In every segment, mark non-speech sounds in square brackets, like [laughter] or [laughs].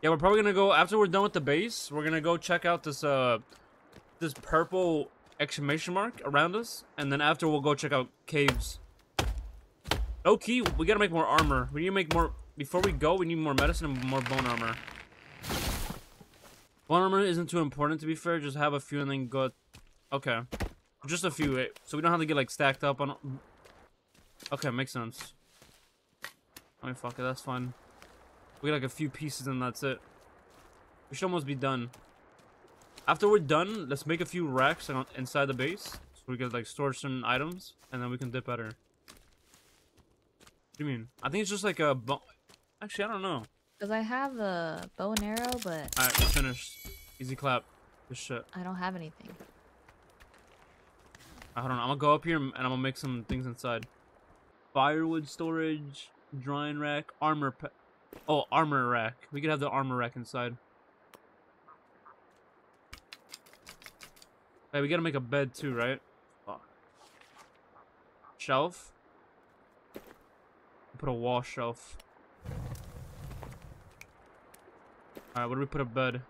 Yeah, we're probably gonna go after we're done with the base. We're gonna go check out this uh this purple exclamation mark around us, and then after we'll go check out caves. Okay, we gotta make more armor. We need to make more before we go. We need more medicine and more bone armor. Bone armor isn't too important to be fair. Just have a few and then go. Okay, just a few, eh, so we don't have to get like stacked up on. Okay, makes sense. I mean, fuck it, that's fine. We got like a few pieces and that's it. We should almost be done. After we're done, let's make a few racks inside the base. So we can like store some items and then we can dip better. What do you mean? I think it's just like a bo Actually, I don't know. Because I have a bow and arrow, but Alright, we're finished. Easy clap. This shit. I don't have anything. I don't know. I'm gonna go up here and I'm gonna make some things inside. Firewood storage, drying rack, armor Oh, armor rack. We could have the armor rack inside. Hey, we gotta make a bed too, right? Fuck. Shelf. Put a wall shelf. Alright, where do we put a bed?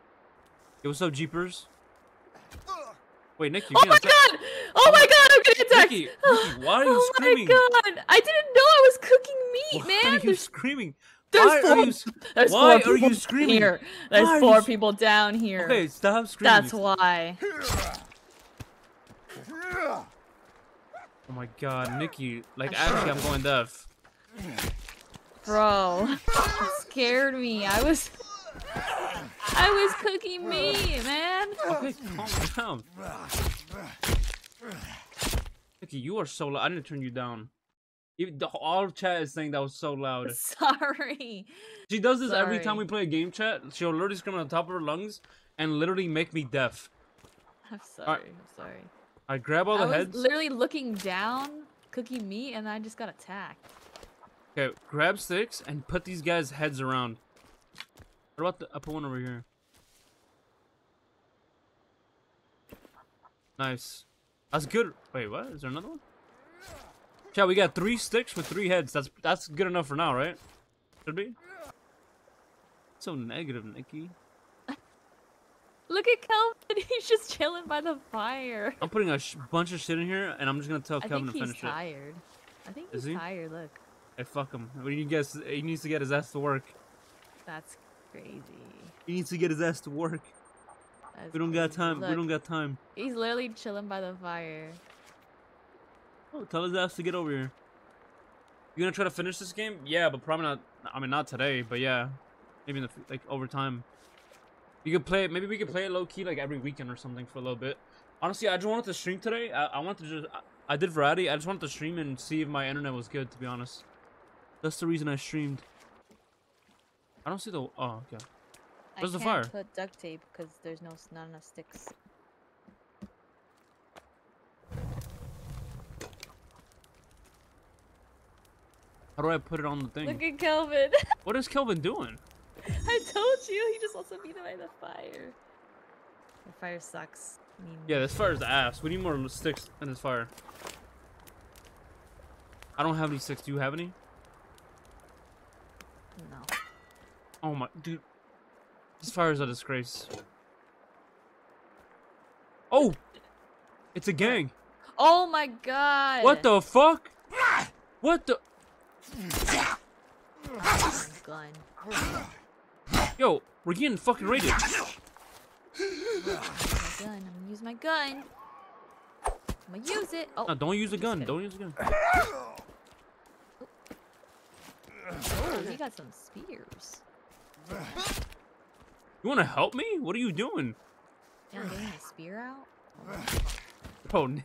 Yo, what's up, Jeepers? Wait, Nick, you Oh my god! Oh my god, I'm getting attacked! Nikki, Nikki, why are you oh screaming? Oh my god! I didn't know I was cooking meat, Why man! are you There's, screaming? [laughs] there's why four, are you? there's why four are people you screaming? here. There's are four people down here. Okay, stop screaming. That's why. Oh my god, Nikki. Like, actually, I'm going deaf. Bro, scared me. I was... I was cooking meat, man! Okay, calm down. Nikki, you are so loud. I need to turn you down. Even the, all chat is saying that was so loud. [laughs] Sorry. She does this every time we play a game chat. She'll literally scream on the top of her lungs and literally make me deaf. I'm sorry. I'm sorry. I grab all I the was heads. literally looking down, cooking meat, and I just got attacked. Okay, grab sticks and put these guys' heads around. What about the? I put one over here. Nice. That's good. Wait, what? Is there another one? Yeah, we got three sticks with three heads. That's that's good enough for now, right? Should be. So negative, Nikki. Look at Kelvin. [laughs] He's just chilling by the fire. I'm putting a sh bunch of shit in here, and I'm just gonna tell I Kelvin to he's finish it. tired. I think he's he? tired. Look, Hey, fuck him. What do you guess? He needs to get his ass to work. that's crazy. He needs to get his ass to work. That's We don't got crazy. time. We don't got time. He's literally chilling by the fire. Oh, tell his ass to get over here. You gonna try to finish this game? Yeah, but probably not. I mean, not today, but yeah, maybe in the like over time. You could play it. Maybe we could play it low key like every weekend or something for a little bit. Honestly, I just wanted to stream today. I, I wanted to just. I, I did variety. I just wanted to stream and see if my internet was good. To be honest, that's the reason I streamed. I don't see the. Oh, okay. Where's I the can't fire? put duct tape because there's no not enough sticks. How do I put it on the thing? Look at Kelvin. [laughs] What is Kelvin doing? I told you. He just wants to be by the fire. The fire sucks. I mean, Yeah, this fire's ass. We need more sticks in this fire. I don't have any sticks. Do you have any? No. Oh my, dude. This fire is a disgrace. Oh! It's a gang. Oh my god. What the fuck? What the? Gun? Yo, we're getting fucking raided. My gun. I'm gonna use my gun. I'm gonna use it. Oh, No, don't use a gun. Don't use a gun. oh, he got some spears. You wanna help me? What are you doing? Yeah, I'm getting a spear out. Bro, oh, [laughs] Nick.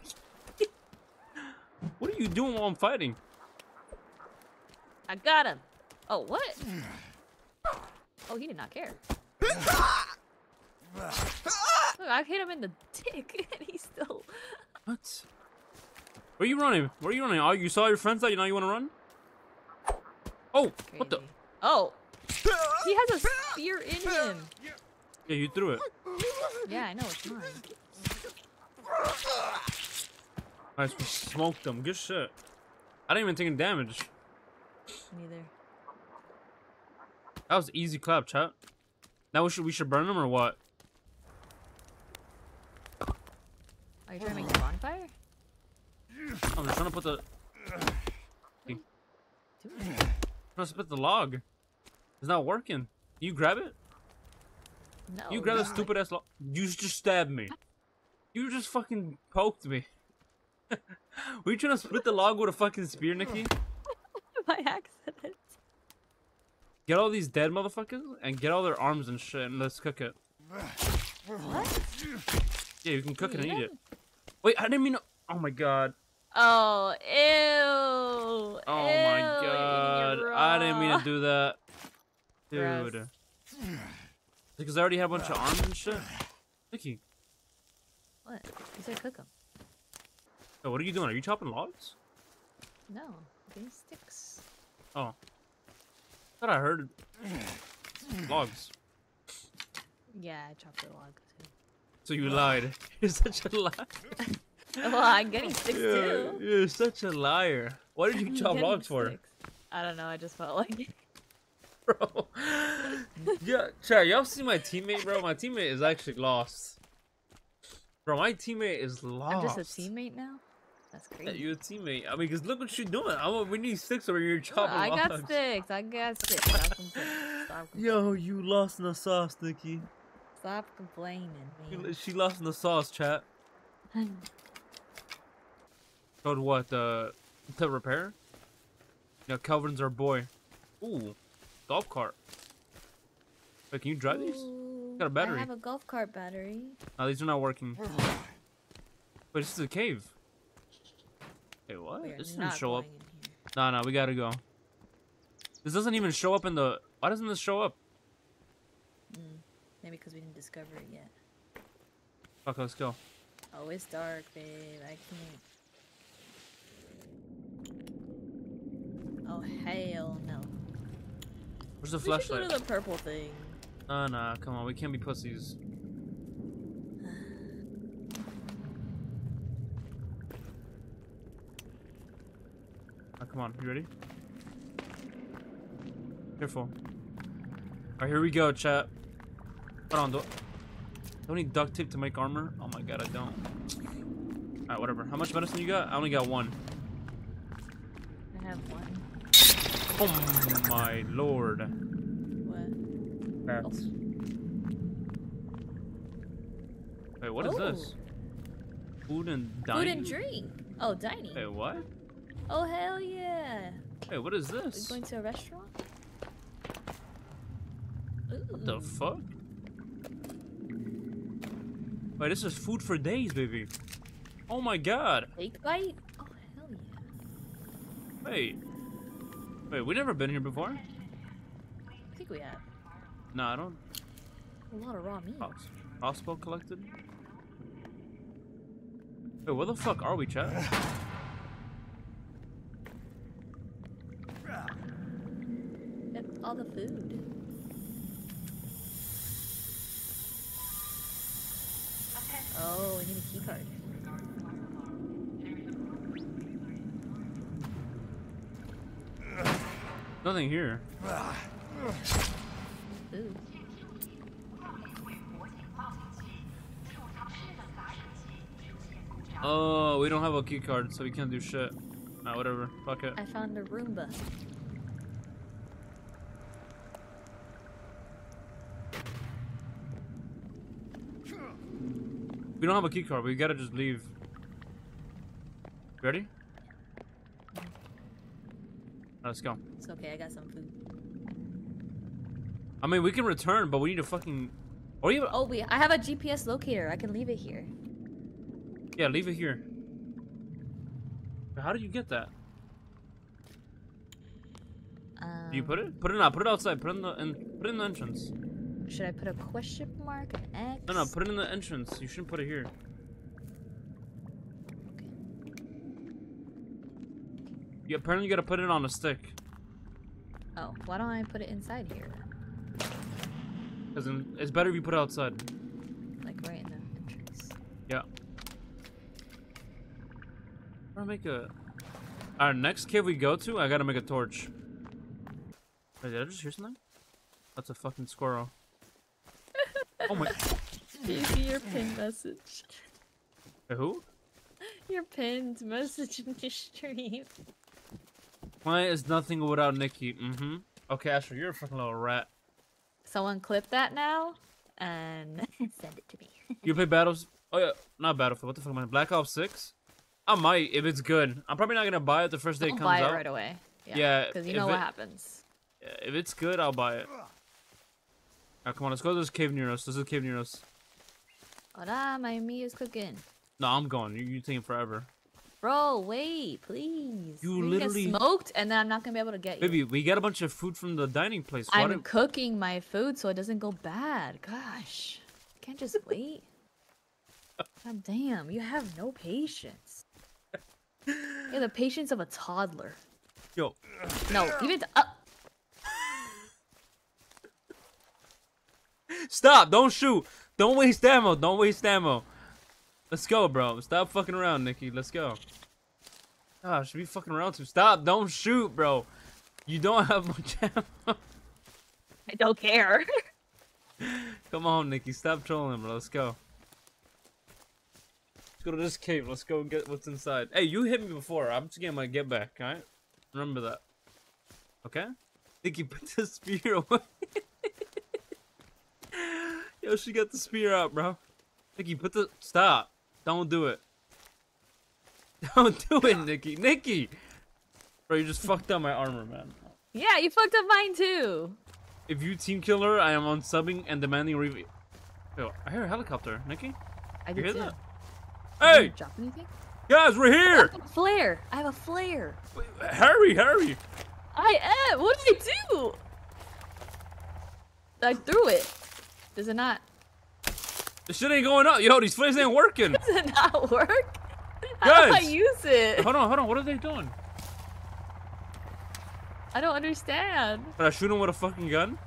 what are you doing while I'm fighting? I got him. Oh, what? Oh, he did not care. Look, I hit him in the dick, [laughs] and he's still. What? Where are you running? Where are you running? Oh, you saw your friends that you now you wanna run? Oh, what the? Oh, he has a spear in him. Yeah, you threw it. Yeah, I know it's mine. Nice, we smoked them. Good shit. I didn't even take any damage. Neither. That was easy clap, chat. Now we should we should burn them or what? Are you trying to make a bonfire? Oh, I'm just trying to put the it. trying to split the log. It's not working. You grab it? No. You grab the stupid ass log. You just stabbed me. You just fucking poked me. [laughs] Were you trying to split the log with a fucking spear, Nikki? By accident. Get all these dead motherfuckers and get all their arms and shit and let's cook it. What? Yeah, you can cook it and eat it. Wait, I didn't mean. to- Oh my god. Oh, ew. Oh my god. I didn't mean to do that. Gross. Dude. Because I already had a bunch of arms and shit. Nikki, What? You said cook them. oh, what are you doing? Are you chopping logs? No, getting sticks. Oh. thought I heard [clears throat] logs. Yeah, I chopped the log too. So you lied. [laughs] You're such a liar. [laughs] Well, I'm getting sticks Yeah, too. you're such a liar. What did you [laughs] I'm chop logs for? I don't know. I just felt like it. bro. yeah, chat, y'all see my teammate, bro? My teammate is actually lost. Bro, my teammate is lost. I'm just a teammate now. That's Yeah, crazy. you a teammate. I mean, cause look what you're doing. I'm, we need sticks or you're chopping I got logs. sticks. I got sticks. Stop complaining. Stop, [laughs] Yo, you lost in the sauce, Nikki. Stop complaining, She- man. She lost in the sauce, chat. [laughs] Code what? Uh, to repair? Yeah, Kelvin's our boy. Ooh, golf cart. Wait, can you drive these? Got a battery. I have a golf cart battery. No, these are not working. Wait, this is a cave. Wait, what? This doesn't show up. going in here. No, no, we gotta go. This doesn't even show up in the. Why doesn't this show up? Mm, maybe because we didn't discover it yet. Fuck, let's go. Oh, it's dark, babe. I can't. Oh hell no. Where's the We should go flashlight? to the purple thing. Nah, nah, come on, we can't be pussies. Come on, you ready? Careful. Alright, here we go, chat. Hold on, do don't need duct tape to make armor? Oh my god, I don't. Alright, whatever. How much medicine you got? I only got one. I have one. Oh my lord. What? Bats. Wait, what is this? Oh. Food and dining? Food and drink. Oh, dining. Wait, what? Oh hell yeah. Wait, what is We this? going to a restaurant? What the fuck? Wait, this is food for days, baby. Oh my god. Steak bite? Oh hell yeah. Wait. Wait, we never been here before? I think we have No, I don't. a lot of raw meat. Cross- Crossbow collected? Wait, where the fuck are we, chat? [laughs] all the food. Oh, we need a key card. Nothing here. Ooh. Oh, we don't have a key card, so we can't do shit. Ah, whatever. Fuck it. I found a Roomba. We don't have a key card. We gotta just leave. Ready? Let's go. It's okay, I got some food. I mean, we can return, but we need to fucking. Or even. Oh, we. I have a GPS locator. I can leave it here. Yeah, leave it here. How did you get that? Um, Do you put it? Put it out. Put it outside. Put it in the in, put it in the entrance. Should I put a question mark, an X? No, no. Put it in the entrance. You shouldn't put it here. Okay. You apparently you gotta put it on a stick, Oh, why don't I put it inside here? cause it's better if you put it outside. Like right in the entrance. Yeah. I'm gonna make a. Our next cave we go to, I gotta make a torch. Wait, did I just hear something? That's a fucking squirrel. Oh my. Do you see your pinned message? Who? Your pinned message in the stream. Why is nothing without Nikki? Mm-hmm. Okay, Asher, you're a fucking little rat. Someone clip that now and [laughs] send it to me. You play Battles? Oh yeah, not Battlefield. What the fuck am I? Black Ops Six? I might if it's good. I'm probably not gonna buy it the first day it Don't comes buy out. it right away. Yeah, because you if know what it- happens. Yeah, if it's good, I'll buy it. Now come on, let's go to this cave near us. This is a cave near us. Hola, my meat is cooking. No, I'm going. You you taking forever. Bro, wait, please. You You're literally- get smoked, and then I'm not gonna be able to get you. Baby, we get a bunch of food from the dining place. Why I'm did- cooking my food so it doesn't go bad. Gosh, can't just [laughs] wait. God damn, you have no patience. You have the patience of a toddler. Yo, No, even uh, stop! Don't shoot! Don't waste ammo! Don't waste ammo! Let's go, bro. Stop fucking around, Nikki. Let's go. Ah, Gosh, should be fucking around too. Stop! Don't shoot, bro. You don't [laughs] have much ammo. I don't care. [laughs] Come on, Nikki. Stop trolling, bro. Let's go. Let's go to this cave. Let's go get what's inside. Hey, you hit me before. I'm just getting my get back, alright? Remember that. Okay? Nikki, put the [laughs] spear away. Yo, she got the spear out, bro. Nikki, put the... Stop. Don't do it. [laughs] Don't do it, Nikki. Nikki! Bro, you just fucked up my armor, man. yeah, you fucked up mine too. If you team killer, I am unsubbing and demanding review. Yo, I hear a helicopter, Nikki. I You hear too. that? Hey, drop anything? guys, we're I here. have a flare. I have a flare. Hurry, hurry. I am. What did I do? I threw it. Does it not? This shit ain't going up. Yo, these flares ain't working. Does it not work? [laughs] How do I use it? hold on, hold on. What are they doing? I don't understand. Did I shoot him with a fucking gun?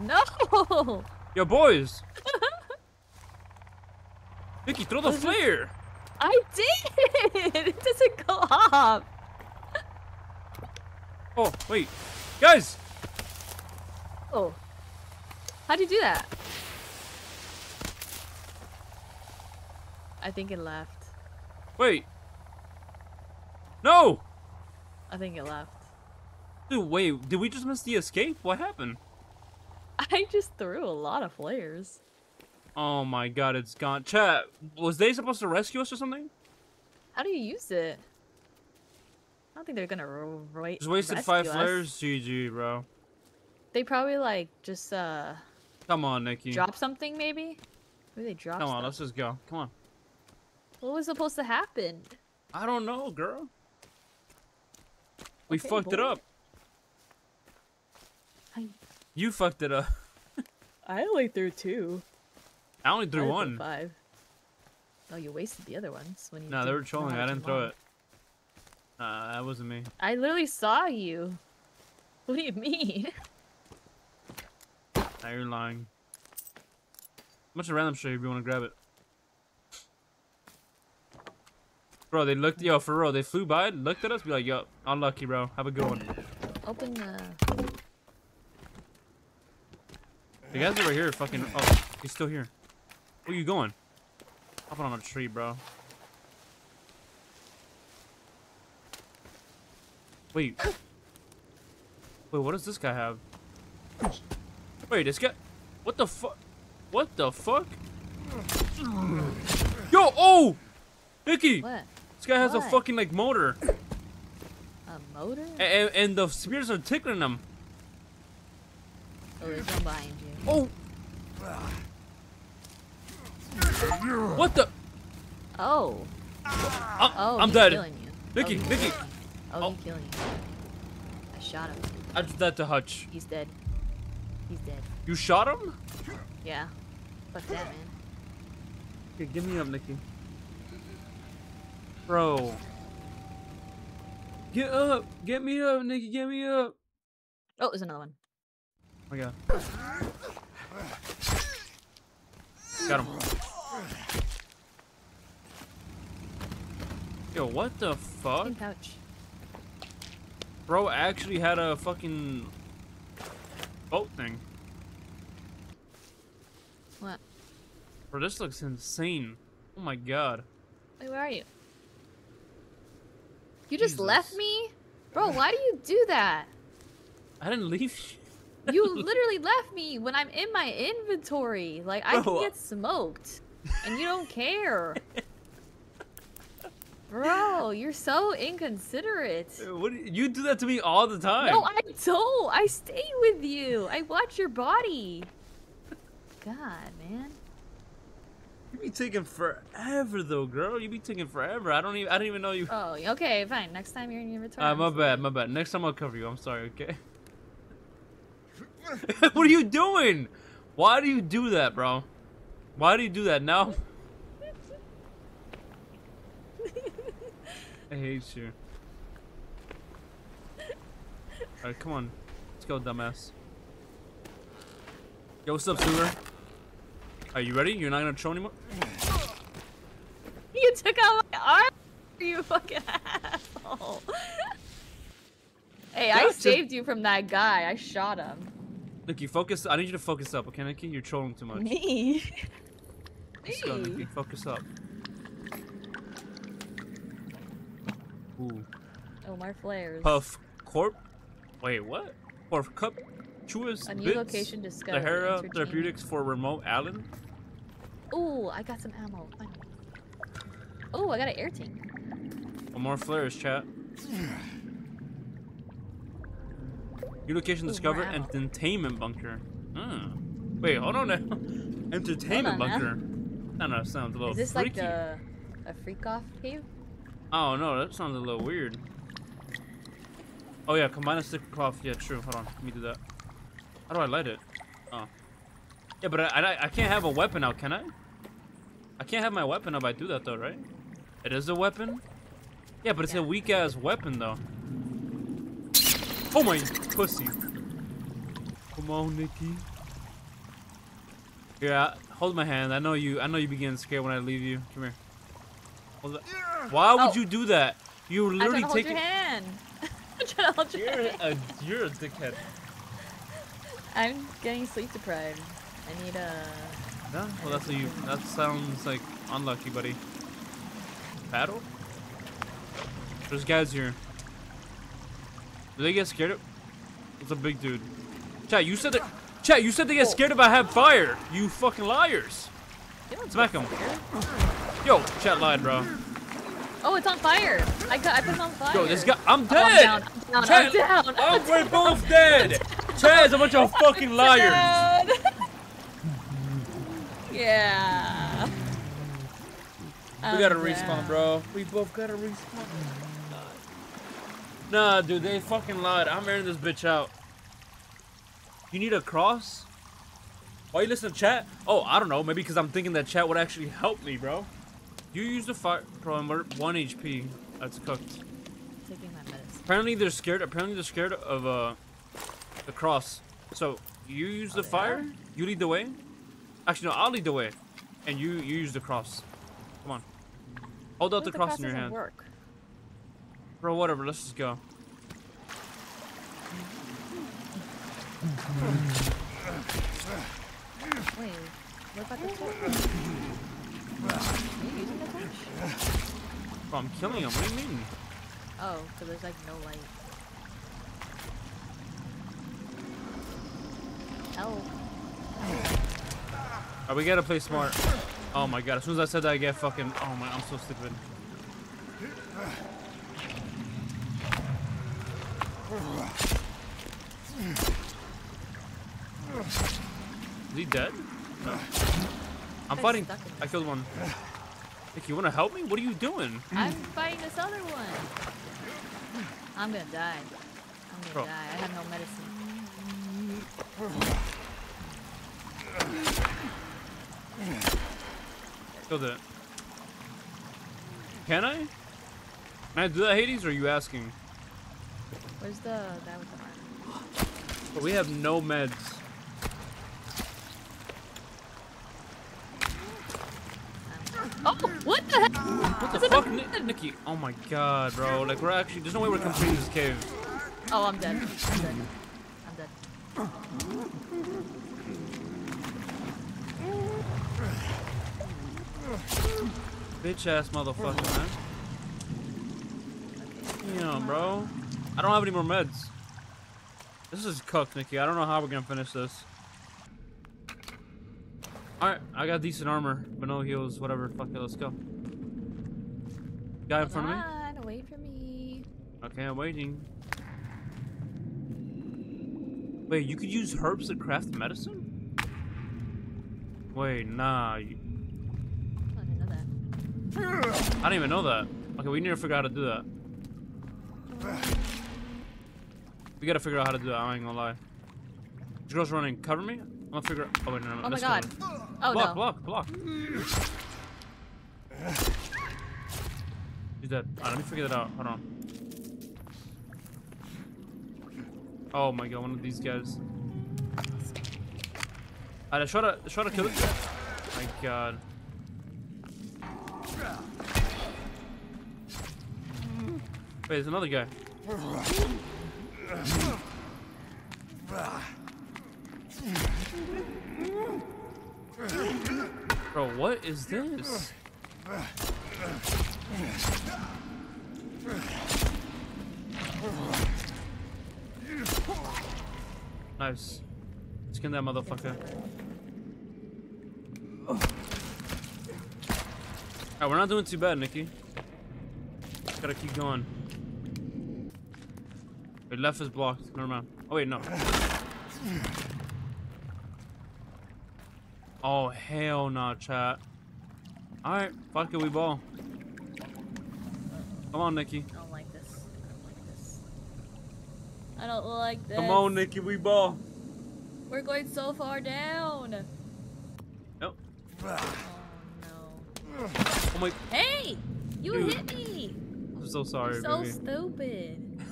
No. Yo, boys. [laughs] Vicky, throw the What is this? flare. I did. [laughs] It doesn't go off. Oh, wait. Guys. Oh. How'd you do that? I think it left. Wait. No. I think it left. Dude, wait. Did we just miss the escape? What happened? I just threw a lot of flares. Oh my god, it's gone. Chat, was they supposed to rescue us or something? How do you use it? I don't think they're gonna ro- Just wasted five us. flares? GG, bro. They probably like just uh Come on, Nikki. drop something maybe. Maybe they drop. Come on, stuff. let's just go. Come on. What was supposed to happen? I don't know, girl. We Okay, fucked it up. I You fucked it up. [laughs] I only threw two. I only threw only one. Five. Oh, you wasted the other ones when you. Nah, they were trolling. I didn't throw it. Nah, that wasn't me. I literally saw you. [laughs] What do you mean? Now you're lying. Much of random shit if you want to grab it. Bro, they looked, yo, for real, they flew by, looked at us, be like, yo, unlucky, bro. Have a good one. Open the. The guys over here are fucking, oh, he's still here. Where you going? Up on a tree, bro. Wait. Wait, what does this guy have? Wait, this guy, what the fuck? What the fuck? Yo, oh! Nikki! What? This guy has a fucking, like, motor. A motor? And, and the spears are tickling him. Oh, there's one behind you. Oh! What the? Oh. I'm, Oh. I'm dead. Killing you. Nikki, oh, Nikki. killing you. Oh, Oh. he's killing you. I shot him. I did that to Hutch. He's dead. He's dead. You shot him? Yeah. Fuck that, man. Okay, give me up, Nikki. Bro. Get up! Get me up, Nikki, get me up! Oh, there's another one. Oh my god. Got him. Yo, what the fuck? Pouch. Bro actually had a fucking boat thing. What? Bro, this looks insane. Oh my god. Wait, where are you? You just Jesus. left me? Bro, why do you do that? I didn't leave you. You [laughs] literally left me when I'm in my inventory. Like, I Bro. can get smoked. And you don't care. [laughs] Bro, you're so inconsiderate. What you, you do that to me all the time. No, I don't. I stay with you. I watch your body. God, man. You be taking forever though, girl. You be taking forever. I don't even I don't even know you. Oh, okay, fine. Next time you're in your inventory. Uh, I'm my bad, my bad. Next time I'll cover you. I'm sorry, okay? [laughs] what are you doing? Why do you do that, bro? Why do you do that now? I hate you. Alright, come on. Let's go, dumbass. Yo, what's up, Sewer? Are you ready? You're not gonna troll anymore? You took out my arm. You fucking asshole. hey, I saved you from that guy. I shot him. Look, you focus. I need you to focus up, okay, Nikki? You're trolling too much. Me. Let's go? Nikki. Focus up. Ooh. Oh, my flares. Puff Corp. Wait, what? Puff Cup. Chewis. A new Bits, location discovered. Sahara Entertainment. Therapeutics for Remote Allen. Ooh, I got some ammo. Oh, I got an air tank. One more flares, chat. New location Ooh, discovered. Entertainment bunker. Ah. Wait, hold on now. [laughs] Entertainment Hold on, bunker. No, no, sounds a little Is this freaky. like the a freak off cave? Oh no, that sounds a little weird. Oh yeah, combine a stick of cloth. Yeah, true. Hold on, let me do that. How do I light it? Oh. Yeah, but I, I, I can't have a weapon out, can I? I can't have my weapon up. I do that though, right? It is a weapon. Yeah, but it's Yeah. a weak ass weapon though. Oh my pussy! Come on, Nikki. Here, I, hold my hand. I know you. I know you be getting scared when I leave you. Come here. Hold. Why would Oh. you do that? You were I'm trying literally hold taking. your hand. [laughs] I'm trying to hold your You're hand. a you're a dickhead. I'm getting sleep deprived. I need a. Yeah, well that's what you. That sounds like unlucky, buddy. Battle? There's guys here. Do they get scared of? It's a big dude. Chat, you said that. Chat, you said they get Oh. scared if I have fire. You fucking liars. You don't Smack get him. Yo, chat lied, bro. Oh, it's on fire. I. I put it on fire. Yo, this guy. I'm Oh, dead. I'm down. I'm down. Chat, I'm down. oh, we're both dead. Chat is a bunch of fucking [laughs] liars. Down. [laughs] yeah. We gotta I'm respawn, bro. We both gotta respawn. Nah, dude, they fucking lied. I'm airing this bitch out. You need a cross? Why you listen to chat? Oh, I don't know. Maybe because I'm thinking that chat would actually help me, bro. You use the fire, bro. I'm at one HP. That's cooked. Taking my medicine. Apparently they're scared. Apparently they're scared of uh the cross. So you use Oh, the fire. are? You lead the way. Actually, no, I'll lead the way, and you you use the cross. Come on. Hold out What the if cross in your doesn't hand. Work? Bro, whatever, let's just go. Wait. What about the [laughs] torch? Bro, I'm killing him. What do you mean? Oh, so there's like no light. Oh, we gotta play smart. Oh my god, as soon as I said that, I get fucking. Oh my, I'm so stupid. Is he dead? No. I'm fighting. I killed one. Nick, you wanna help me? What are you doing? I'm fighting this other one. I'm gonna die. I'm gonna Bro. die. I have no medicine. Killed it. Can I? Can I do that, Hades, or are you asking? Where's the guy with the armor? But we have no meds. Oh, what the heck? What the Is fuck, Nikki? Oh my god, bro. Like, we're actually, there's no way we're completing this cave. Oh, I'm dead. I'm dead. I'm dead. Bitch ass motherfucker, man. Damn, bro. I don't have any more meds. This is cooked, Nikki. I don't know how we're gonna finish this. Alright, I got decent armor, but no heals, whatever. Fuck it, let's go. Guy in front of me? Wait for me. Okay, I'm waiting. Wait, you could use herbs to craft medicine? Wait, nah. You... I didn't know that. I didn't even know that. Okay, we need to figure out how to do that. We gotta figure out how to do that, I ain't gonna lie. This girl's running. Cover me? I'm gonna figure out. Oh, wait, no, no. Oh my god. Oh block, no. block, block. He's dead. Alright, let me figure that out. Hold on. Oh my god, one of these guys. Alright, try to try to kill it. My god. Wait, there's another guy. Bro, what is this? Nice. Skin that motherfucker. Alright, we're not doing too bad, Nikki. Gotta keep going. Wait, left is blocked. Never mind. Oh wait, no. Oh hell no, chat. Alright, fuck it, we ball. Come on, Nikki. I don't like this. I don't like this. I don't like this. Come on, Nikki, we ball. We're going so far down. Nope. Oh no. Oh my. Hey! You Dude. hit me! I'm so sorry, You're so baby. stupid.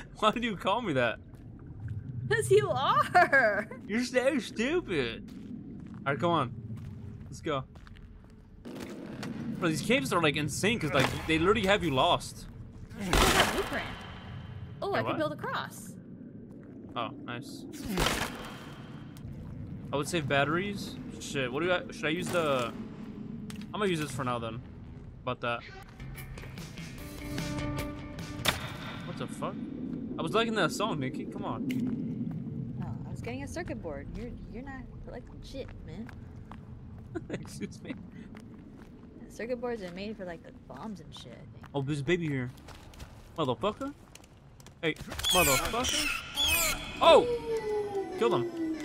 [laughs] Why did you call me that? Because you are! [laughs] You're so stupid. Alright, come on. Let's go. Bro, these caves are like insane because like they literally have you lost. Blueprint. Oh, I can build a cross. Oh, nice. I would save batteries. Shit, what do I should I use the I'm gonna use this for now then. About that. What the fuck? I was liking that song, Nikki. Come on. Was getting a circuit board. You're you're not like shit, man. [laughs] Excuse me. Circuit boards are made for like the bombs and shit. I think. Oh, there's a baby here. Motherfucker. Hey, motherfucker. Oh! Kill him. [laughs]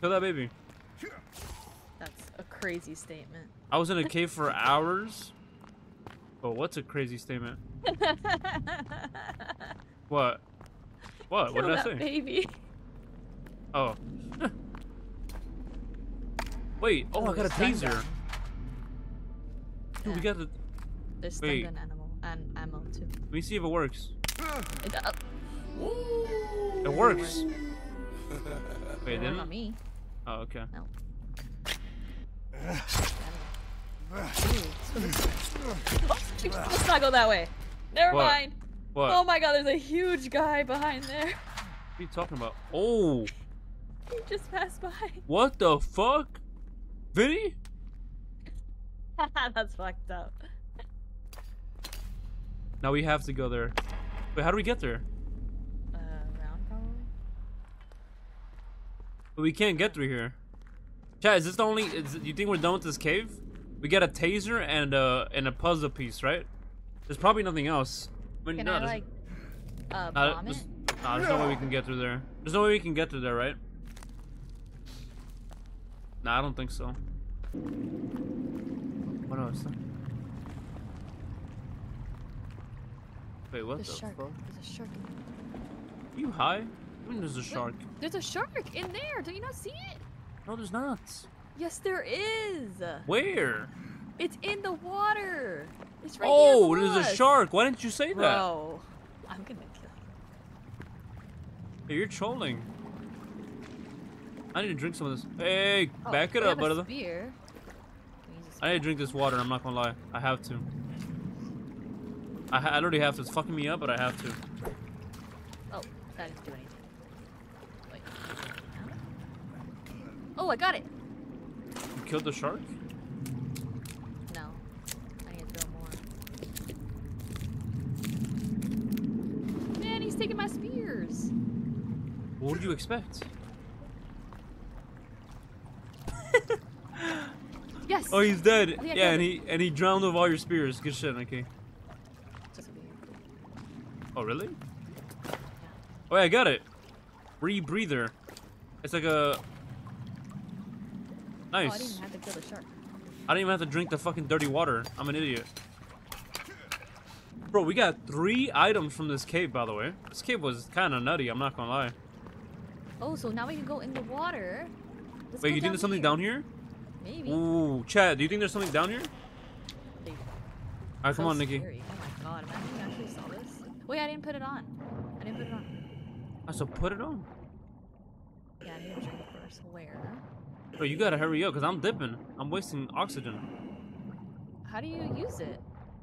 Kill that baby. That's a crazy statement. I was in a cave for hours. Oh, what's a crazy statement? [laughs] What? What? What Kill did I say? baby. Oh. Wait. Oh, I Oh, got a taser. gun. Dude, we got the. There's stun Wait. gun animal and ammo too. Let me see if it works. It, uh, It works. [laughs] Wait, not didn't on it? me. Oh, okay. No. [laughs] Ooh, Let's not go that way. Never What? mind. What? Oh my god, there's a huge guy behind there. What are you talking about? Oh, He just passed by. what the fuck? Vinny? [laughs] That's fucked up. Now we have to go there. Wait, how do we get there? Uh, round probably. But we can't get through here. Chad, is this the only? Is, you think we're done with this cave? We got a taser and uh and a puzzle piece, right? There's probably nothing else. Can no, I there's- like uh bomb it? there's, nah, there's no way we can get through there. There's no way we can get through there, right? Nah, I don't think so. What else? Wait, what There's the shark. fuck? There's a shark. in there. You high? I mean, there's a shark. There's a shark in there. Don't you not see it? No, there's not. Yes, there is. Where? It's in the water. It's right oh, here. there's a shark. Why didn't you say that? Bro, I'm gonna kill. Hey, you're trolling. I need to drink some of this. Hey, Oh, back it up, brother. Spear. Can you use a I need to drink this water. I'm not gonna lie. I have to. I, ha- I literally have to. It's fucking me up, but I have to. Oh, that didn't do anything. Wait. Oh, I got it. You killed the shark? No. I need to throw more. Man, he's taking my spears. What would you expect? [laughs] Yes. Oh, he's dead. think I Yeah, and he and he drowned with all your spears. Good shit, okay. Just a bit. Oh, really? Oh, yeah, I got it. Rebreather. It's like a. Oh, I didn't Nice. even have to kill the shark. I didn't even have to drink the fucking dirty water. I'm an idiot. Bro, we got three items from this cave, by the way. This cave was kind of nutty, I'm not gonna lie. Oh, so now we can go in the water. Let's Wait, you think there's something down here? Maybe. Ooh, Chad, do you think there's something down here? Alright, come so on, Nikki. scary. Oh my god, imagine you actually saw this. Wait, I didn't put it on. I didn't put it on. I so put it on. Yeah, I need to drink first. Where? Bro, you gotta hurry up, because I'm dipping. I'm wasting oxygen. How do you use it?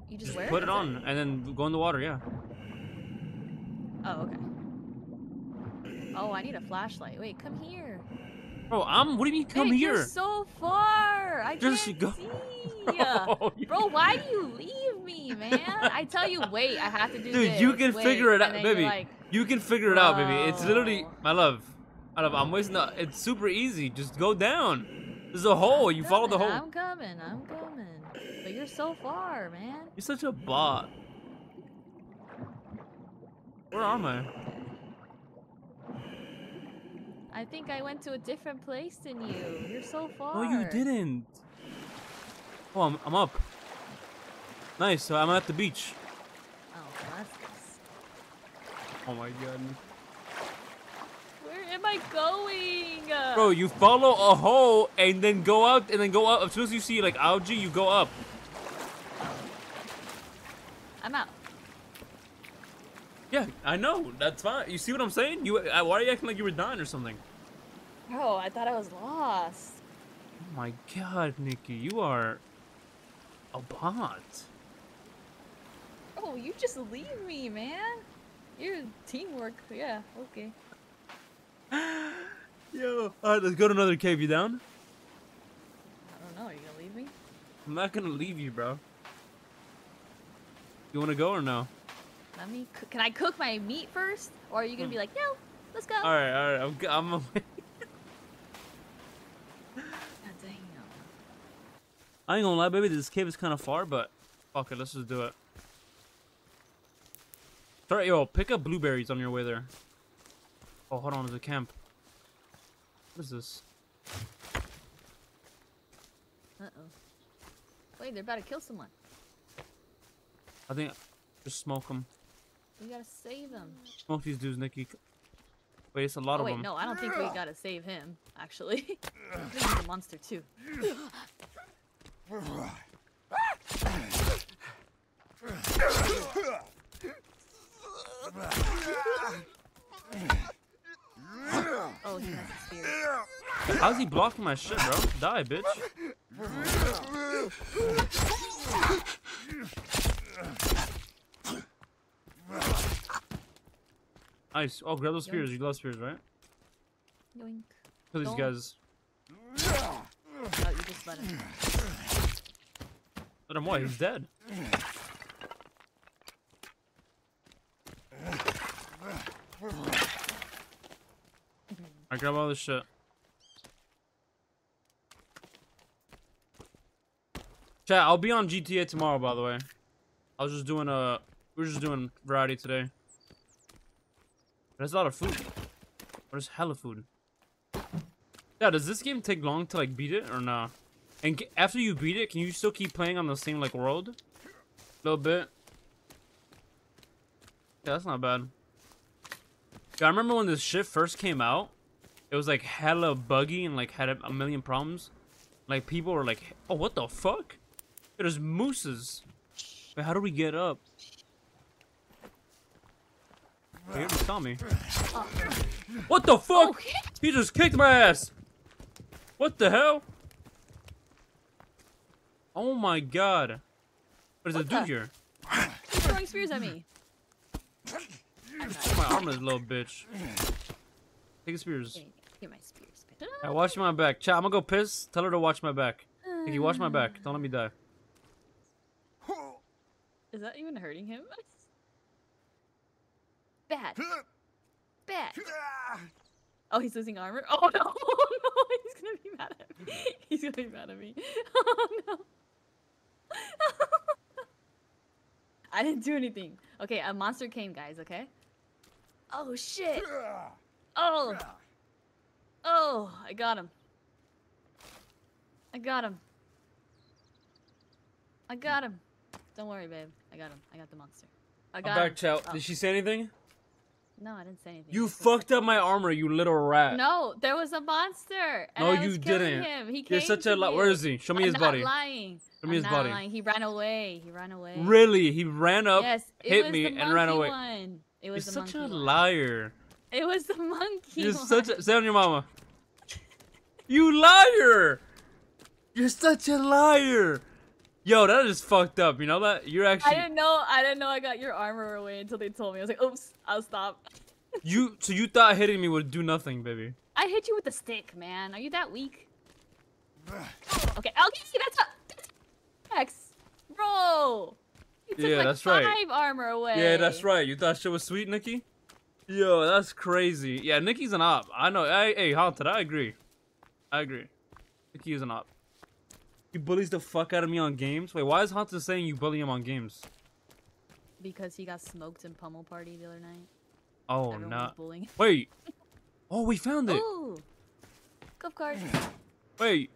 You just, Just put it on, and then go in the water, yeah. Oh, okay. Oh, I need a flashlight. Wait, come here. Bro, I'm. What do you mean, come Wait, here? You're so far. I Just can't go- see. [laughs] Bro, oh, you- Bro, why do you leave me, man? I tell you, wait. I have to do Dude, this. Dude, you can wait, figure it out, baby. Like, You can figure it out, baby. It's literally, my love. My love, I'm wasting. The, it's super easy. Just go down. There's a hole. You follow the hole. I'm coming. I'm coming. But you're so far, man. You're such a bot. Where am I? I think I went to a different place than you. You're so far. Oh, you didn't. Oh, I'm, I'm up. Nice. So I'm at the beach. Oh, that's nice. Oh my god. Where am I going? Bro, you follow a hole and then go out and then go up. As soon as you see like algae, you go up. I'm out. Yeah, I know. That's fine. You see what I'm saying? You uh, why are you acting like you were dying or something? Bro, I thought I was lost. Oh my god, Nikki, you are a bot. Oh, you just leave me, man. You're teamwork. Yeah, okay. [gasps] Yo. Alright, let's go to another cave. You down? I don't know. Are you gonna leave me? I'm not gonna leave you, bro. You wanna go or no? Let me. Can I cook my meat first, or are you gonna be hmm. like, no, let's go? Alright, alright, I'm, I'm God damn. I ain't gonna lie, baby, this cave is kinda far, but fuck it, let's just do it. Sorry, yo, pick up blueberries on your way there. Oh, hold on, there's a camp. What is this? Uh oh. Wait, they're about to kill someone. I think just smoke them. We gotta save them. Smoke these dudes, Nikki. Wait, it's a lot Oh of wait, them. no, I don't think we gotta save him. Actually, I think he's a monster too. [laughs] Oh, he has a spear. How's he blocking my shit, bro? Die, bitch. Nice. Oh, grab those spears. You love spears, right? Yoink. Kill these Don't. guys. Oh, you just let him. Let him what? He's dead. I grab all this shit. Chat, I'll be on GTA tomorrow, by the way. I was just doing a... We were just doing variety today. There's a lot of food. There's hella food. Yeah, does this game take long to, like, beat it, or nah? And after you beat it, can you still keep playing on the same, like, world? A little bit. Yeah, that's not bad. Yeah, I remember when this shit first came out, it was, like, hella buggy and, like, had a, million problems. Like, people were like, oh, what the fuck? There's mooses. Wait, how do we get up? Wait, you saw me. What the fuck? Oh, okay. He just kicked my ass. What the hell? Oh my god. What is does it What do the- here? He's throwing spears at me. My arm is a little bitch. Take his spears. Get, get my spears, bitch. I watch my back. Chat, I'm gonna go piss. Tell her to watch my back. Nikki, watch my back. Don't let me die. Is that even hurting him? Bad. Bad. Oh, he's losing armor. [laughs] Oh no! Oh [laughs] no! He's gonna be mad at me. He's gonna be mad at me. [laughs] Oh no! [laughs] I didn't do anything. Okay, a monster came, guys. Okay. Oh shit! Oh! Oh! I got him. I got him. I got him. Don't worry, babe. I got him. I got the monster. I I'm got back, him. chat. Oh. Did she say anything? No, I didn't say anything. You fucked up my armor, you little rat. No, there was a monster. And No, you didn't. Him. He You're such a li- Where is he? Show me I'm his not body. lying. Show me I'm his not body. Lying. He ran away. He ran away. Really? He ran up, yes, it hit me, and ran away. One. It was You're such a one. liar. It was the monkey You're one. such a. Say on your mama. You liar! You're such a liar! Yo, that is fucked up. You know that? You're actually. I didn't know. I didn't know I got your armor away until they told me. I was like, "Oops, I'll stop." [laughs] You. So you thought hitting me would do nothing, baby. I hit you with a stick, man. Are you that weak? [sighs] Okay, okay, that's. X, bro. You took Yeah, like that's five right. armor away. Yeah, that's right. You thought shit was sweet, Nikki? Yo, that's crazy. Yeah, Nikki's an op. I know. Hey, hey, Haunted, I agree. I agree. Nikki is an op. He bullies the fuck out of me on games. Wait, why is Haunted saying you bully him on games? Because he got smoked in pummel party the other night. Oh, Everyone nah. Wait. [laughs] Oh, we found it. Ooh, cup card. [clears throat] Wait.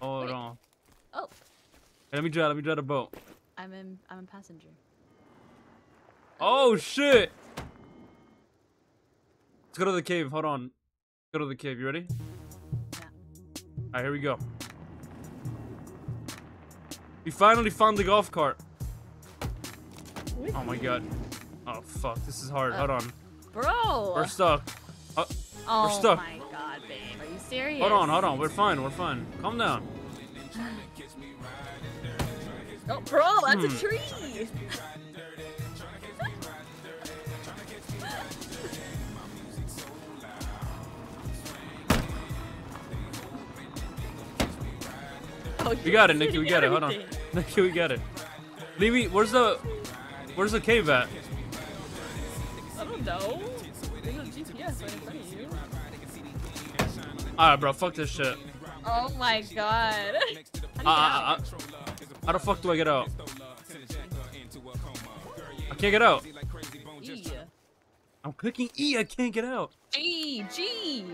Oh, hold Wait. on. Oh, Hey, let me drive. Let me drive the boat. I'm in. I'm a passenger. Oh shit! Let's go to the cave. Hold on. Go to the cave. You ready? Alright, here we go. We finally found the golf cart. Oh my god. Oh fuck, this is hard. Uh, Hold on. Bro. We're stuck. Uh, oh stuck. my god, babe. Are you serious? hold on, hold on. We're fine. We're fine. Calm down. [gasps] Oh, bro, that's Hmm. a tree. [laughs] Oh, We got it, [laughs] Nikki. We got it. Hold on. [laughs] Nikki, we got it. Leave me. Where's the. Where's the cave at? I don't know. There's a GPS right in front of you. Alright, bro. Fuck this shit. Oh my god. [laughs] Uh, uh, how the fuck do I get out? I can't get out. E. I'm clicking E. I can't get out. G. G.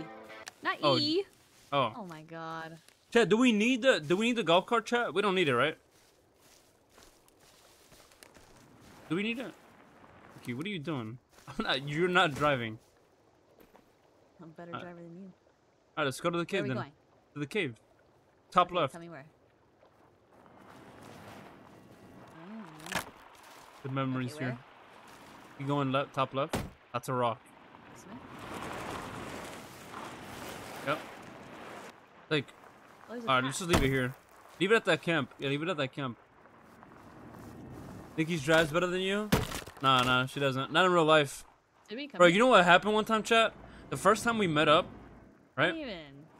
Not Oh, E. Oh. Oh my god. Chat, do we need the do we need the golf cart chat? We don't need it, right? Do we need it? Okay, what are you doing? [laughs] I'm not, you're not driving. I'm a better Uh, driver than you. Alright, let's go to the Where are cave we then. going? To the cave. Top Okay, left. Tell me where. Oh, Good memories okay, here. You going left, top left? That's a rock. Yep. Like, Oh, alright, let's just leave it here. Leave it at that camp. Yeah, leave it at that camp. Nikki's drives better than you? Nah, nah, she doesn't. Not in real life. Did we come Bro, you know what happened one time, chat? The first time we met up, right? Even.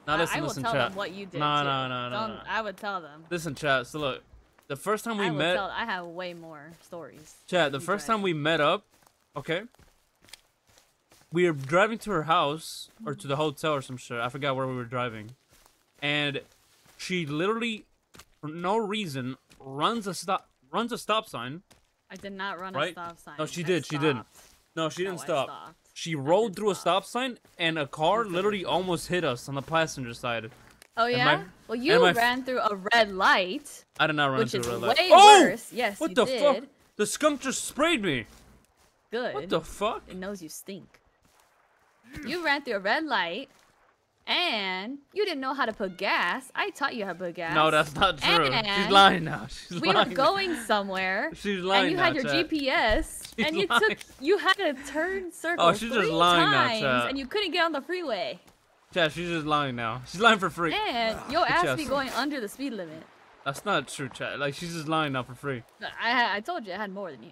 Now I, listen, I will listen, tell chat. them what you did. Nah, too. nah, nah, nah, nah. I would tell them. Listen, chat. So look, the first time we I met, tell. I have way more stories. chat. The first time we met up, okay. We were driving to her house or to the hotel or some shit. I forgot where we were driving, and she literally, for no reason, runs a stop runs a stop sign. I did not run Right? a stop sign. No, she did, she did. stopped. No, she No, didn't stop. She rolled through a stop. stop sign, and a car literally almost hit us on the passenger side. Oh yeah. my- well, you ran through a red light, I did not run is a red light. Oh! worse. Yes, What the did. fuck? The skunk just sprayed me. Good. What the fuck? It knows you stink. You ran through a red light, and you didn't know how to put gas. I taught you how to put gas. No, that's not true. She's lying now. She's we were going somewhere. [laughs] She's lying and you now, had your. GPS, [laughs] She's and you lying. took you had to turn circle Oh, she's just three lying now, times, chat. and you couldn't get on the freeway. Chat, she's just lying now. She's lying for free. And your [sighs] ass be going under the speed limit. That's not true, chat. Like she's just lying now for free. I I told you I had more than you.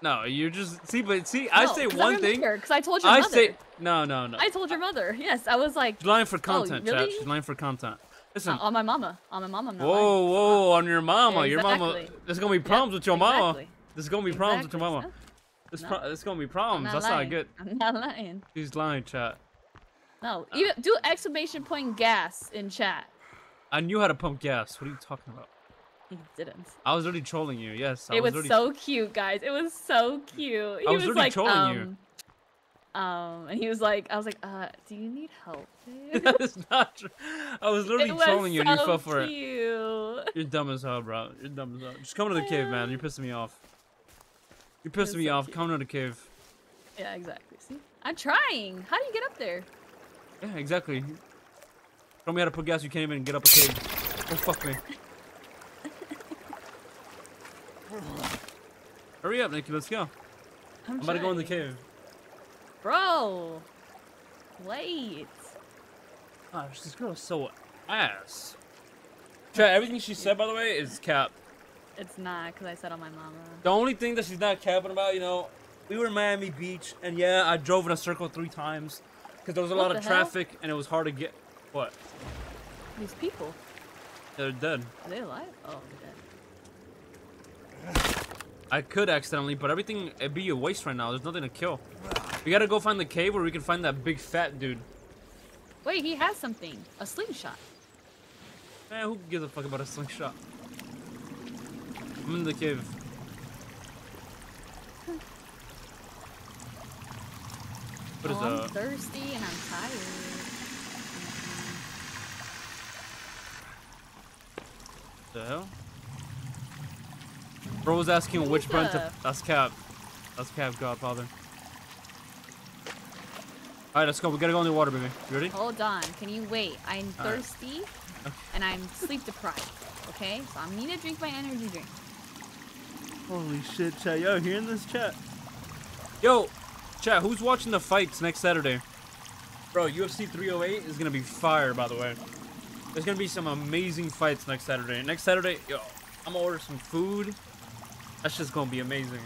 No, you're just see, but see, I say one thing. Because I told your I mother. say no, no, no. I told your mother. Yes, I was like, She's lying for content, chat. really? She's lying for content. Listen. uh, on my mama. On my mama. I'm not lying. whoa, whoa, on your mama. Your mama. There's gonna be problems with your mama. exactly. There's gonna be problems with your Exactly, mama. There's, No. pro- there's gonna be problems. That's lying. not good. I'm not lying. She's lying, chat. No, even do exclamation point gas in chat. I knew how to pump gas. What are you talking about? [laughs] He didn't. I was already trolling you. Yes, I it was, already. so cute, guys. It was so cute. He I was was, like, trolling you. um, um, and he was like, I was like, uh, do you need help? dude?" [laughs] that is not true. I was literally it was trolling you, and you fell for it. You're dumb as hell, bro. You're dumb as hell. Just come to the cave, man. You're pissing me off. You're pissing me so off. cute. Come to the cave. Yeah, exactly. See, I'm trying. How do you get up there? Yeah, exactly. Show me how to put gas. You can't even get up a cave. Don't fuck me. [laughs] Hurry up, Nikki. Let's go. I'm, I'm about to go in the cave. Bro, wait. Gosh, this girl is so ass. Chat, everything she said, by the way, is cap. It's not because I said on my mama. The only thing that she's not capping about, you know, we were in Miami Beach, and yeah, I drove in a circle three times because there was a What lot of hell? traffic, and it was hard to get. What? These people, They're dead. are they alive? Oh, they're dead. I could accidentally, but everything it'd be a waste right now. There's nothing to kill. We gotta go find the cave where we can find that big fat dude. Wait, he has something. A slingshot. Man, who gives a fuck about a slingshot? I'm in the cave. [laughs] What is oh, I'm uh? thirsty and I'm tired. The hell? Bro was asking What which is button to. that? That's cap. That's cap, Godfather. Alright, let's go. We gotta go in the water, baby. You ready? Hold on. Can you wait? I'm All right. thirsty and I'm sleep deprived. Okay? So I'm need to drink my energy drink. Holy shit, chat. Yo, hearing this chat? Yo, chat, who's watching the fights next Saturday? Bro, UFC 308 is gonna be fire, by the way. There's gonna be some amazing fights next Saturday. Next Saturday, yo, I'm gonna order some food. That's just gonna be amazing.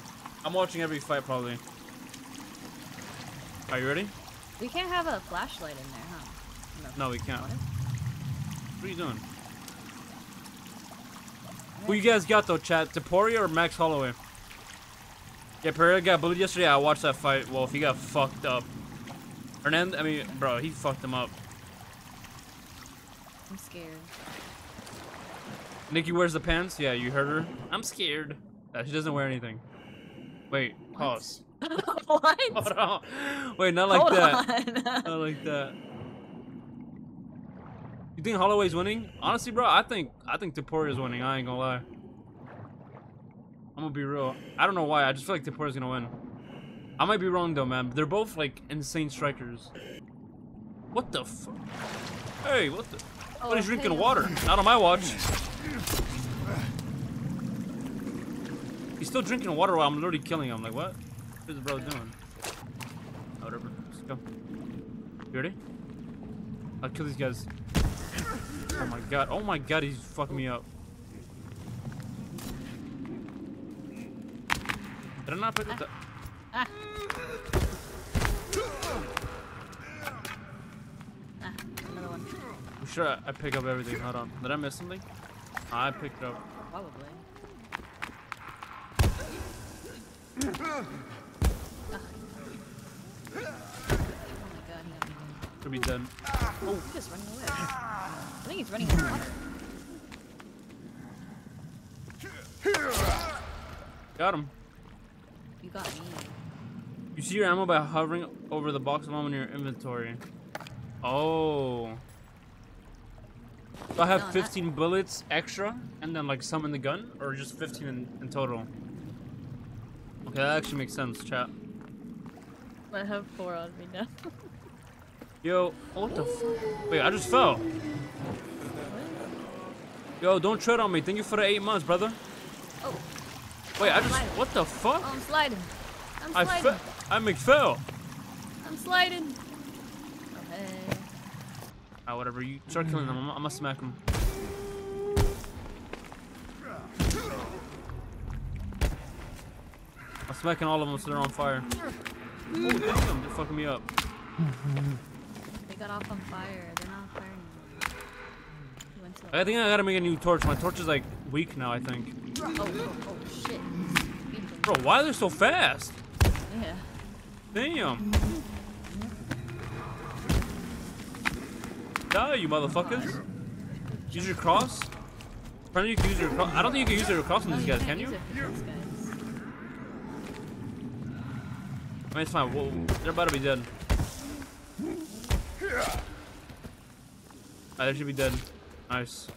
I'm watching every fight, probably. Are you ready? We can't have a flashlight in there, huh? No, we can't. What? What are you doing? Who you guys got though, chat? Topuria or Max Holloway? Yeah, Pereira got bullied yesterday. I watched that fight. Well, if he got fucked up. Hernandez, I mean, bro, he fucked him up. I'm scared. Nikki wears the pants. Yeah, you heard her. I'm scared. Uh, she doesn't wear anything. Wait, pause. [laughs] what? Hold on. Wait, not like Hold that. on. Not like that. You think Holloway's winning? Honestly, bro, I think I think Topuria's winning. I ain't gonna lie. I'm gonna be real. I don't know why. I just feel like Topuria's gonna win. I might be wrong though, man. They're both like insane strikers. What the fuck? Hey, what the? Oh, drinking water. Not on my watch. [laughs] He's still drinking water while I'm literally killing him. Like, what? What is the bro doing? Oh, whatever. Let's go. You ready? I'll kill these guys. Oh my god. Oh my god, he's fucking me up. Did I not pick up the... Ah. Ah, another one. I'm sure I, I pick up everything. Hold on. Did I miss something? I picked up. Probably. Oh my god, he got me again. Could be dead. Oh, he's just running away. I think he's running out of water. Got him. You got me. You see your ammo by hovering over the box of ammo in your inventory. Oh. So I have No, 15 bullets extra, and then like some in the gun, or just 15 in, in total? Okay, that actually makes sense, chat. I have four on me now. [laughs] Yo, what the f- Wait, I just fell. Yo, don't tread on me. Thank you for the eight months, brother. Oh, Wait, I just. Slide. What the fuck? oh, I'm sliding. I'm I sliding. fell. I McFell. I'm sliding. Hey. Ah, whatever. You start killing them. I'm, I'm gonna smack them. Smacking all of them so they're on fire. Oh, damn, they're fucking me up. They got off on fire. They're not on fire anymore. He went to I think I gotta make a new torch. My torch is like weak now, I think. Oh, oh, oh, shit. Bro, why are they so fast? Yeah. Damn. Die, you motherfuckers. Use your cross. Apparently you can use your cross. I don't think you can use your cross on these you guys, can't can use you? it for these guys. I mean, it's fine. Whoa, they're about to be dead. Ah, they should be dead. Nice.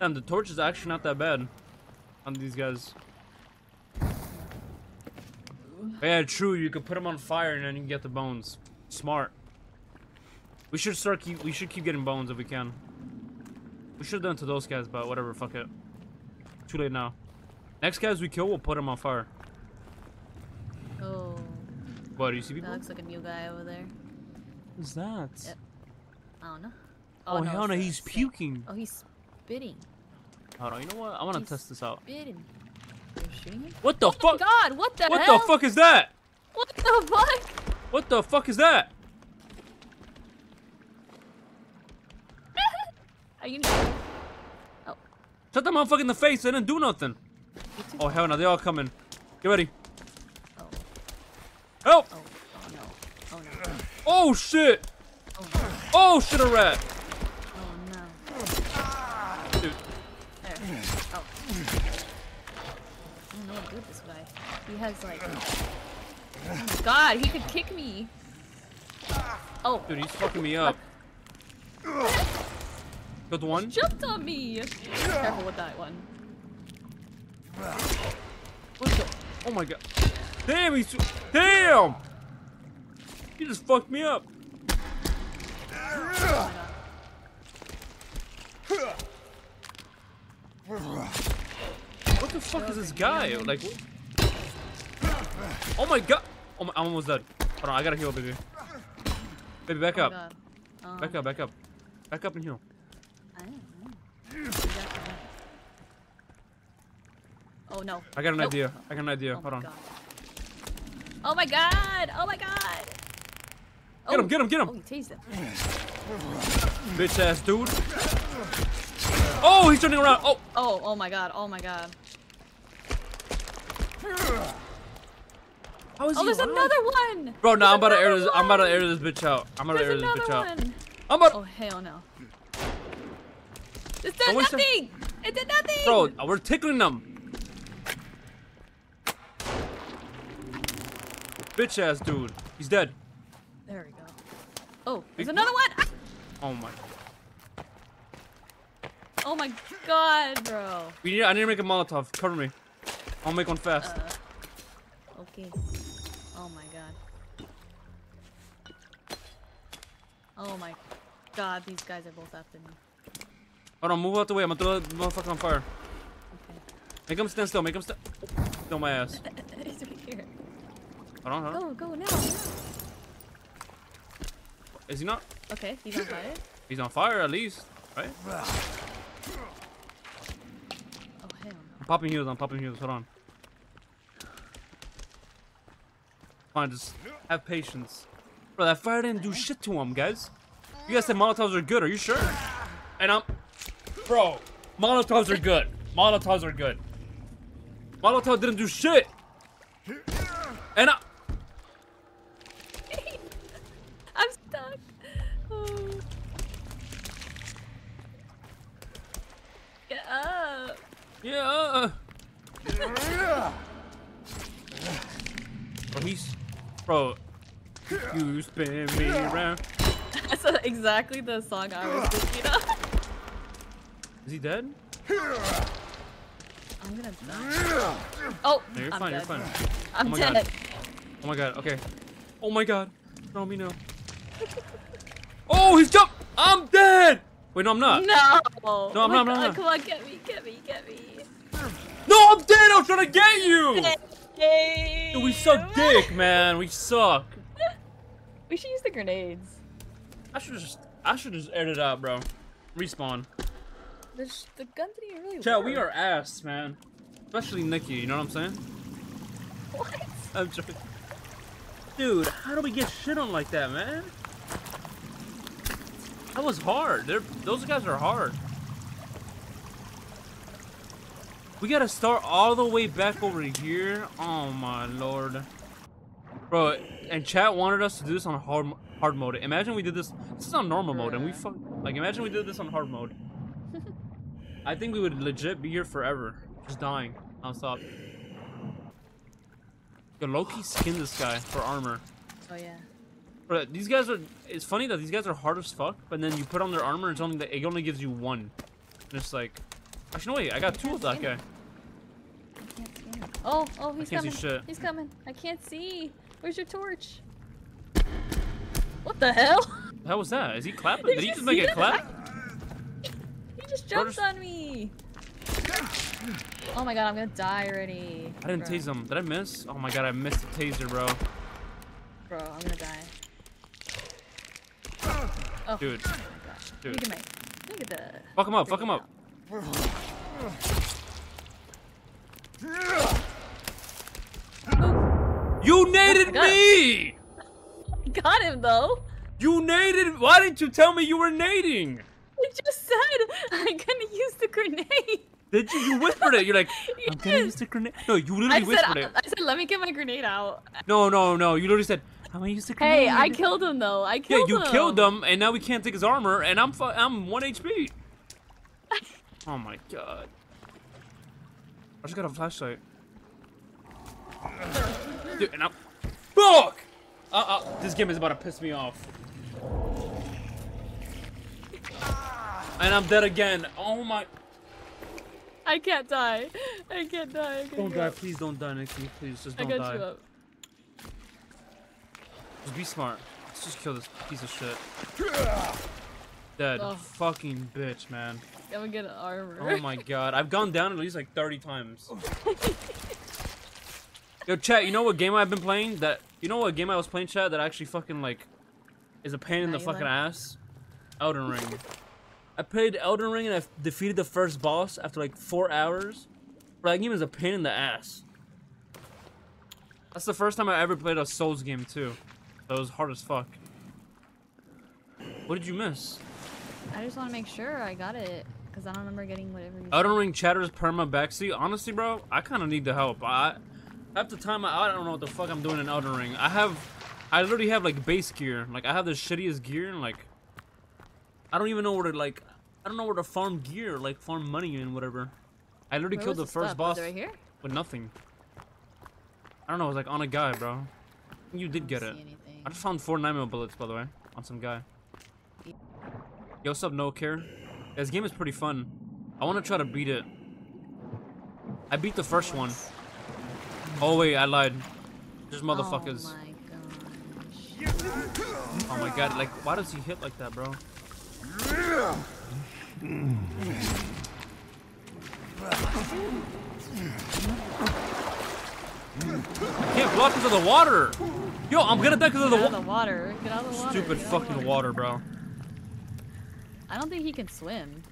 Damn, the torch is actually not that bad on these guys. Yeah, true. You could put them on fire and then you can get the bones. Smart. We should start keep. We should keep getting bones if we can. We should have done to those guys, but whatever. Fuck it. Too late now. Next guys we kill, we'll put them on fire. Oh, What? Do you see that people? looks like a new guy over there. Who's that? Yep. I don't know. Oh, oh no, hell no, it's uh, he's same- puking. Oh, he's spitting. Hold on, you know what? I want to test this out. Spitting. They're shooting him? What the Oh fuck? god, what the What hell? the fuck is that? What the fuck? What the fuck is that? [laughs] Are you gonna... Oh. Shut that motherfucker in the face. They didn't do nothing. Oh, hell no. They all coming. Get ready. Oh, Help! oh, oh no. Oh no. Oh, shit. Oh no. Oh, shit, a rat. Oh no. Dude. There. Oh. I don't know what to do with this guy. He has like... Oh my god, he could kick me. Oh, Dude, he's fucking me up. The one. jumped on me. Careful with that one. Oh, my God. Damn, he's... Damn! He just fucked me up. What the fuck is this guy? Like, what? Oh, my God. Oh, my, I'm almost dead. Hold on, I gotta heal, baby. Baby, back up. Back up, back up. Back up and heal. I don't know. Oh no. I got an Nope. idea. I got an idea. Oh Hold on. god. Oh my god! Oh my god! Get him, Oh. get him, get him. Oh, you tased him. Bitch ass dude. Oh, he's turning around. Oh, Oh, oh my god, oh my god. how is Oh, he there's alive? another one! Bro, no, I'm about to air this. I'm about to air this bitch out. I'm about to air this bitch out. I'm about. Oh, hell no. This waste your- nothing! It did nothing! Bro, we're tickling them. Bitch ass dude. He's dead. There we go. Oh, there's another one! Oh my. Oh my god, bro. We need. I need to make a Molotov. Cover me. I'll make one fast. Uh, okay. Oh my god. Oh my god, these guys are both after me. Hold on, move out the way. I'm gonna throw the motherfucker on fire. Okay. Make him stand still. Make him stand. Still my ass. [laughs] Hold on, hold on. Go, go now, now. Is he not? Okay, he's on fire. He's on fire at least, right? Oh, hell. I'm popping heals. I'm popping heals. Hold on. Fine, just have patience. Bro, that fire didn't do shit to him, guys. You guys said Molotovs are good. Are you sure? And I'm... Bro, Molotovs are good. Molotovs are good. Molotov didn't do shit. And I... Yeah. Uh, bro, he's... Bro. You spin me around. [laughs] That's exactly the song I was thinking of. Is he dead? I'm gonna die. Oh, No, you're I'm fine. You're fine. I'm Oh my dead. God. Oh my god, okay. Oh my god. No, me no. Oh, he's jumped! I'm dead! Wait, no, I'm not. No. No, Oh I'm my not, I'm not. Come on, get me, get me, get me. No, I'm dead! I was trying to get you! Dude, we suck dick, man. We suck. [laughs] We should use the grenades. I should just, I should just edit it out, bro. Respawn. The, the gun didn't really Chat, we are ass, man. Especially Nikki, you know what I'm saying? what? I'm joking. Dude, how do we get shit on like that, man? That was hard. They're, those guys are hard. We gotta start all the way back over here. Oh my lord. Bro, and chat wanted us to do this on hard hard mode. Imagine we did this. This is on normal mode, and we fuck. Like, imagine we did this on hard mode. [laughs] I think we would legit be here forever, just dying nonstop. Yo, Loki skinned this guy for armor. Oh yeah. Bro, these guys are. It's funny that these guys are hard as fuck, but then you put on their armor, it's only that it only gives you one. And it's like, actually, no wait, I got two of that guy. I can't see him. Oh, oh, he's coming. He's coming. I can't see. Where's your torch? What the hell? How was that? Is he [laughs] clapping? Did Did he just make it that? clap? He just jumped on me. Oh my god, I'm gonna die already. I didn't bro. tase him. Did I miss? Oh my god, I missed the taser, bro. Bro, I'm gonna die. Oh, Dude, oh my gosh. dude. Look at my, look at the. Fuck him up, fuck him up. You naded me! Oof, [laughs] got him though. You naded. Why didn't you tell me you were nading? I just said I'm gonna use the grenade. Did you? You whispered it. You're like, [laughs] I'm gonna use the grenade. No, you literally I whispered I, it. I said, let me get my grenade out. No, no, no. You literally said, I'm gonna use the grenade. Hey, I killed him though. I killed him. Yeah, you him. killed him, and now we can't take his armor, and I'm I'm one HP. [laughs] oh my god. I just got a flashlight. Dude, and I'm. Fuck! Uh, uh, this game is about to piss me off. And I'm dead again. Oh my. I can't die. I can't die. I can't Don't go. die, please don't die, Nikki. Please, just I don't got die. you up. Just be smart. Let's just kill this piece of shit. Dead. Ugh. Fucking bitch, man. I'm gonna get an armor. Oh my god. I've gone down at least like 30 times. [laughs] Yo, chat, you know what game I've been playing? That You know what game I was playing, chat, that actually fucking, like, is a pain in the fucking like- ass? Elden Ring. I played Elden Ring and I defeated the first boss after like four hours. Bro, that game is a pain in the ass. That's the first time I ever played a Souls game, too. That was hard as fuck. What did you miss? I just want to make sure I got it because I don't remember getting whatever. You said. Ring chatters perma backseat. Honestly, bro, I kind of need the help. I half the time I, I don't know what the fuck I'm doing in Elden Ring. I have, I literally have like base gear. Like I have the shittiest gear and like, I don't even know where to like, I don't know where to farm gear, like farm money and whatever. I literally Where killed the first stuff? boss right here? with nothing. I don't know. It was like on a guy, bro. You did get it. anything. I just found four 9 mil bullets, by the way, on some guy. Yo, what's up, No Care? This game is pretty fun. I want to try to beat it. I beat the first one. Oh, wait, I lied. There's oh motherfuckers. Oh my. Oh my god, like, why does he hit like that, bro? I can't block because of the water! Yo, I'm gonna die because of the wa- the water. Get out of the water. Stupid Get out of the fucking water, bro. I don't think he can swim.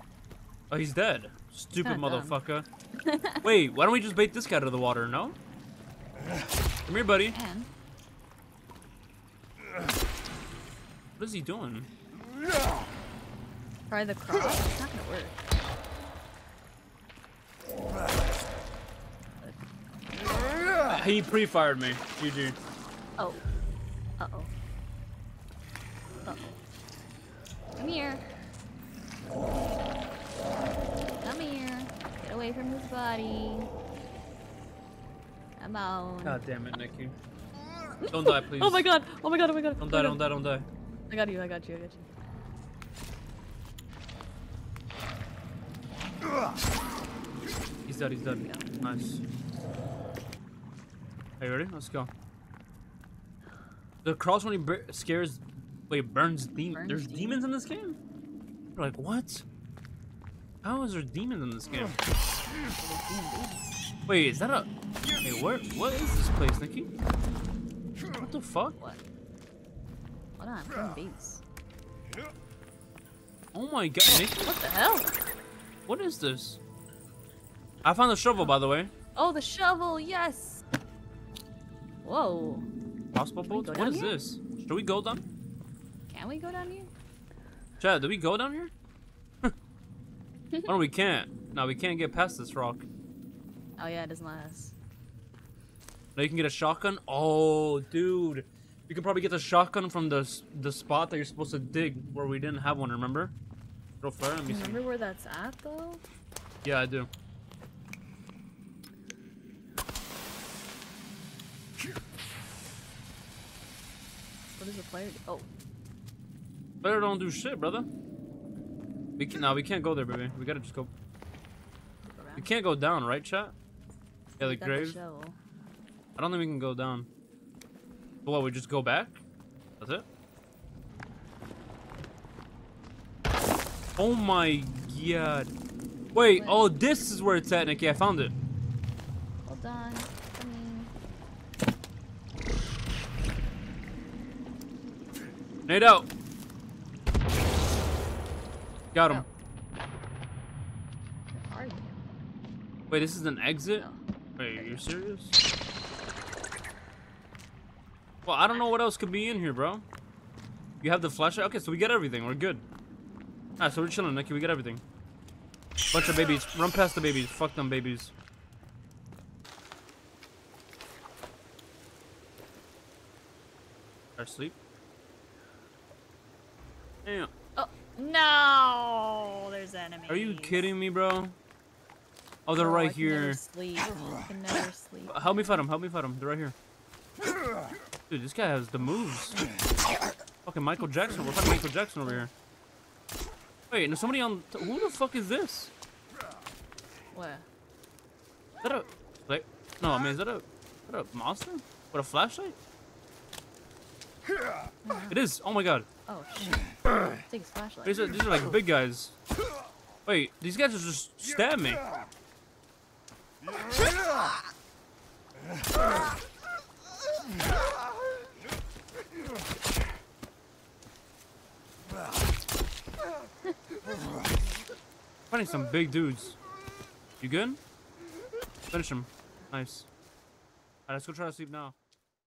Oh, he's dead. Stupid Kinda motherfucker. [laughs] Wait, why don't we just bait this guy to the water, no? Come here, buddy. Man. What is he doing? Try the cross. It's not gonna work. He pre-fired me. GG. Oh. Uh oh. Uh oh. Come here. Come here. Get away from his body. Come on. God damn it, Nikki. Don't die, please. [laughs] Oh my god! Oh my god! Oh my god! Don't oh die, don't die, don't die. I got you. I got you. I got you. He's dead, he's dead. Nice. Are you ready? Let's go. The cross when he scares, wait, burns demons. There's demons demons? in this game? We're like, what? How is there demons in this game? Wait, is that a? Wait, where? What is this place, Nikki? What the fuck? What? Hold on. I'm bees. Oh my god, Nikki, What the hell? what is this? I found the shovel, by the way. Oh, the shovel. Yes. Whoa. Possible go What is here? this? Should we go down? Can we go down here? Chad, did we go down here? [laughs] oh, we can't. No, we can't get past this rock. Oh yeah, it doesn't last. Now you can get a shotgun. Oh, dude. You could probably get the shotgun from the the spot that you're supposed to dig where we didn't have one, remember? Throw flare, let me see. Remember where that's at though? Yeah, I do. What does the player do? Oh, Flare don't do shit, brother. We can now we can't go there, baby. We gotta just go. We can't go down, right, chat? Yeah, the grave. I don't think we can go down. But what, we just go back? That's it? Oh my god. Wait, Wait. oh, this is where it's at, Nikki. I found it. Hold on. Nade out. Got him. Where are you? Wait, this is an exit? Wait, are you serious? Well, I don't know what else could be in here, bro. You have the flashlight? Okay, so we get everything. We're good. Alright, so we're chilling, Nikki. We get everything. Bunch of babies. Run past the babies. Fuck them babies. Our sleep. Damn. No! There's enemies. Are you kidding me, bro? Oh, they're Oh, right can never here. sleep. I sleep. Help me fight them. Help me fight them. They're right here. Dude, this guy has the moves. Fucking Michael Jackson. We're fighting Michael Jackson over here. Wait, there's somebody on. Who the fuck is this? Where? Is that a. Like, no, I mean, is that a. Is that a monster? With a flashlight? It is. Oh my god. Oh shit. Take his flashlight. These are, these are like big guys. Wait, these guys are just stab me. [laughs] Fighting some big dudes. You good? Finish him. Nice. Alright, let's go try to sleep now.